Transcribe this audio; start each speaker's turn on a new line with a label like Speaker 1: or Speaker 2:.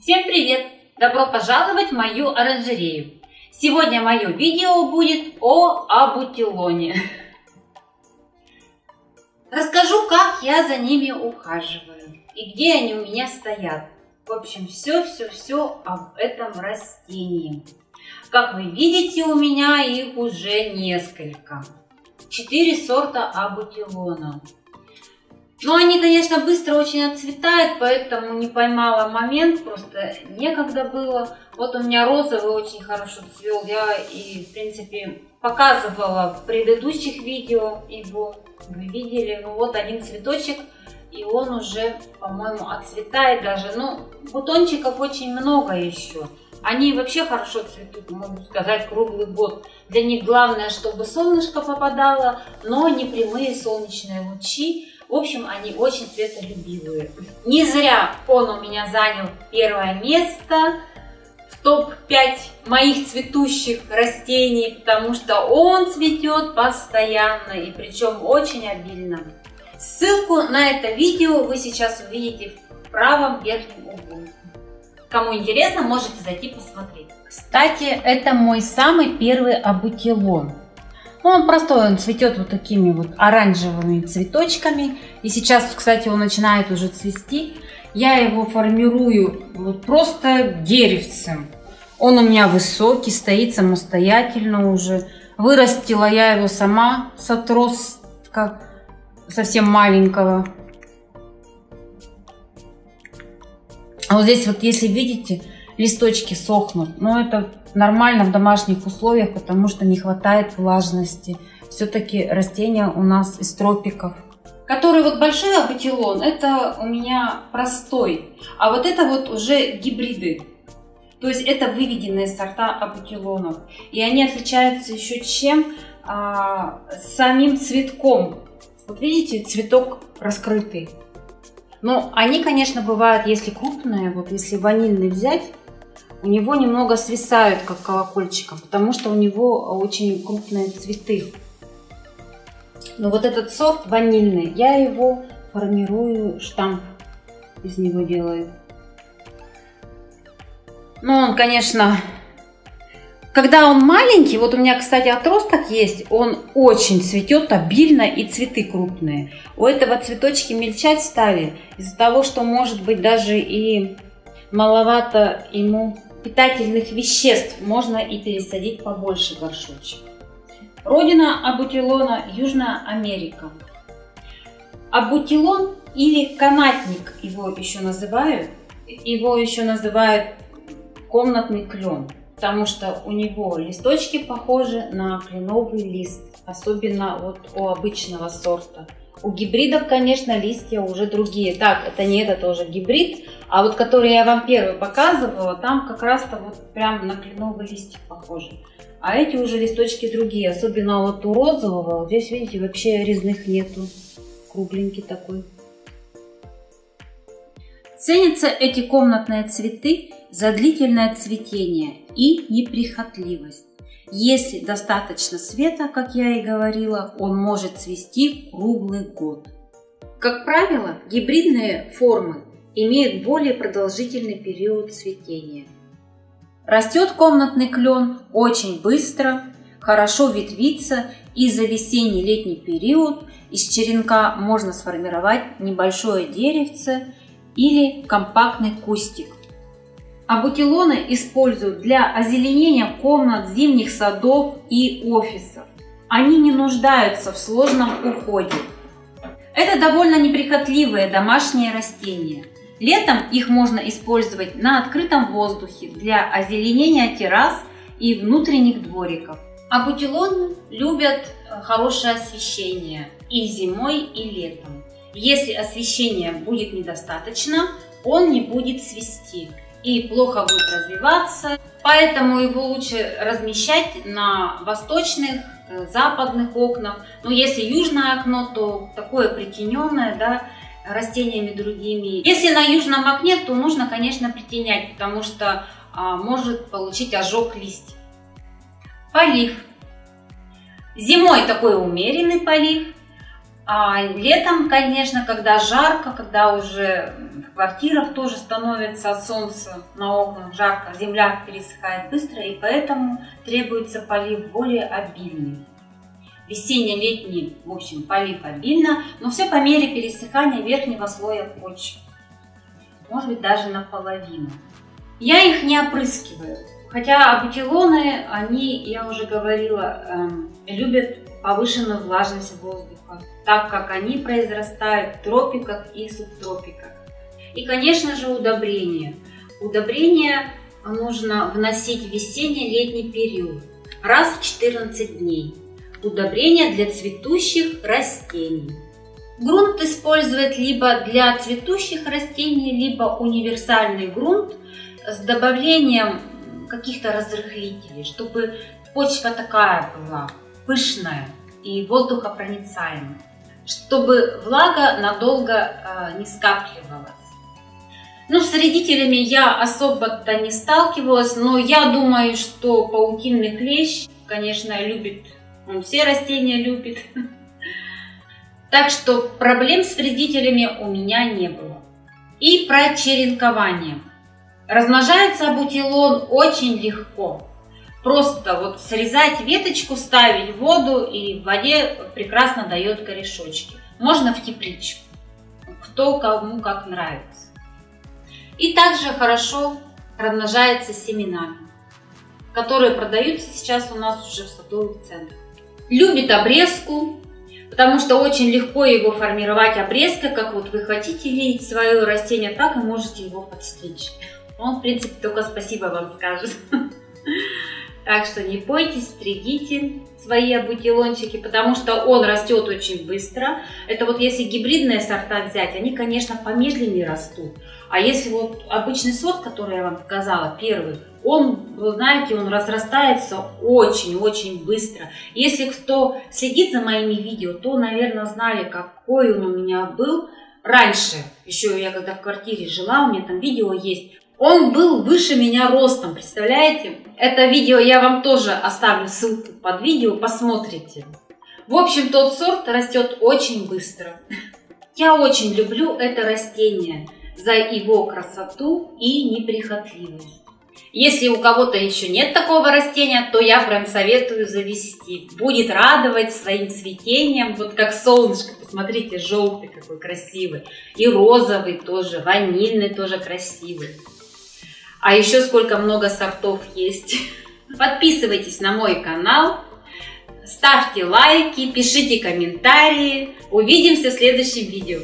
Speaker 1: Всем привет! Добро пожаловать в мою оранжерею. Сегодня мое видео будет о абутилоне. Расскажу, как я за ними ухаживаю и где они у меня стоят. В общем, все-все-все об этом растении. Как вы видите, у меня их уже несколько. Четыре сорта абутилона. Но они, конечно, быстро очень отцветают, поэтому не поймала момент, просто некогда было. Вот у меня розовый очень хорошо цвел, я и, в принципе, показывала в предыдущих видео его, вы видели. Ну вот один цветочек, и он уже, по-моему, отцветает даже. Ну, бутончиков очень много еще. Они вообще хорошо цветут, могу сказать, круглый год. Для них главное, чтобы солнышко попадало, но не прямые солнечные лучи. В общем, они очень светолюбивые. Не зря он у меня занял первое место в топ-5 моих цветущих растений, потому что он цветет постоянно и причем очень обильно. Ссылку на это видео вы сейчас увидите в правом верхнем углу. Кому интересно, можете зайти посмотреть. Кстати, это мой самый первый абутилон. Ну, он простой, он цветет вот такими вот оранжевыми цветочками. И сейчас, кстати, он начинает уже цвести. Я его формирую вот просто деревцем. Он у меня высокий, стоит самостоятельно уже. Вырастила я его сама с отростка совсем маленького. А вот здесь вот, если видите, листочки сохнут. Но это нормально в домашних условиях, потому что не хватает влажности. Все-таки растения у нас из тропиков. Который вот большой абатилон, это у меня простой. А вот это вот уже гибриды. То есть это выведенные сорта абатилонов. И они отличаются еще чем? А, самим цветком. Вот видите, цветок раскрытый. Но они, конечно, бывают, если крупные, вот если ванильный взять, у него немного свисают, как колокольчиком, потому что у него очень крупные цветы. Но вот этот сорт ванильный, я его формирую, штамп из него делаю. Ну, он, конечно, когда он маленький, вот у меня, кстати, отросток есть, он очень цветет обильно и цветы крупные. У этого цветочки мельчать стали из-за того, что может быть даже и маловато ему питательных веществ можно и пересадить побольше горшочек. Родина абутилона – Южная Америка. Абутилон или канатник его еще называют, его еще называют комнатный клен, потому что у него листочки похожи на кленовый лист, особенно вот у обычного сорта – у гибридов, конечно, листья уже другие. Так, это не это тоже гибрид, а вот который я вам первый показывала, там как раз-то вот прям на кленовый листик похоже. А эти уже листочки другие, особенно вот у розового, здесь, видите, вообще резных нету. Кругленький такой. Ценятся эти комнатные цветы за длительное цветение и неприхотливость. Если достаточно света, как я и говорила, он может цвести круглый год. Как правило, гибридные формы имеют более продолжительный период цветения. Растет комнатный клен очень быстро, хорошо ветвится и за весенний-летний период из черенка можно сформировать небольшое деревце или компактный кустик. Абутилоны используют для озеленения комнат, зимних садов и офисов. Они не нуждаются в сложном уходе. Это довольно неприхотливые домашние растения. Летом их можно использовать на открытом воздухе для озеленения террас и внутренних двориков. Абутилоны любят э, хорошее освещение и зимой, и летом. Если освещения будет недостаточно, он не будет свести и плохо будет развиваться. Поэтому его лучше размещать на восточных, э, западных окнах. Но если южное окно, то такое притененное, да, растениями другими. Если на южном окне, то нужно, конечно, притенять, потому что а, может получить ожог листьев. Полив. Зимой такой умеренный полив, а летом, конечно, когда жарко, когда уже квартирах тоже становится от солнца на окнах жарко, земля пересыхает быстро, и поэтому требуется полив более обильный. Весенне-летний, в общем, полив обильно, но все по мере пересыхания верхнего слоя почвы. Может быть, даже наполовину. Я их не опрыскиваю. Хотя абутилоны, они, я уже говорила, эм, любят повышенную влажность воздуха, так как они произрастают в тропиках и субтропиках. И, конечно же, удобрения. Удобрения нужно вносить в весенне-летний период, раз в 14 дней. Удобрения для цветущих растений. Грунт использовать либо для цветущих растений, либо универсальный грунт с добавлением каких-то разрыхлителей, чтобы почва такая была пышная и воздухопроницаемая, чтобы влага надолго э, не скапливалась. Ну, с вредителями я особо-то не сталкивалась, но я думаю, что паутинный клещ, конечно, любит, он все растения любит. Так что проблем с вредителями у меня не было. И про черенкование. Размножается абутилон очень легко. Просто вот срезать веточку, ставить воду и в воде прекрасно дает корешочки. Можно в тепличку. Кто кому как нравится. И также хорошо размножается семенами, которые продаются сейчас у нас уже в садовых центрах. Любит обрезку, потому что очень легко его формировать обрезкой, как вот вы хотите видеть свое растение, так и можете его подстричь. Он, в принципе, только спасибо вам скажет. Так что не бойтесь, стригите свои абутилончики, потому что он растет очень быстро. Это вот если гибридные сорта взять, они, конечно, помедленнее растут. А если вот обычный сорт, который я вам показала, первый, он, вы знаете, он разрастается очень-очень быстро. Если кто следит за моими видео, то, наверное, знали, какой он у меня был раньше. Еще я когда в квартире жила, у меня там видео есть. Он был выше меня ростом, представляете? Это видео я вам тоже оставлю ссылку под видео, посмотрите. В общем, тот сорт растет очень быстро. Я очень люблю это растение за его красоту и неприхотливость. Если у кого-то еще нет такого растения, то я прям советую завести. Будет радовать своим цветением, вот как солнышко. Посмотрите, желтый какой красивый. И розовый тоже, ванильный тоже красивый. А еще сколько много сортов есть. Подписывайтесь на мой канал, ставьте лайки, пишите комментарии. Увидимся в следующем видео.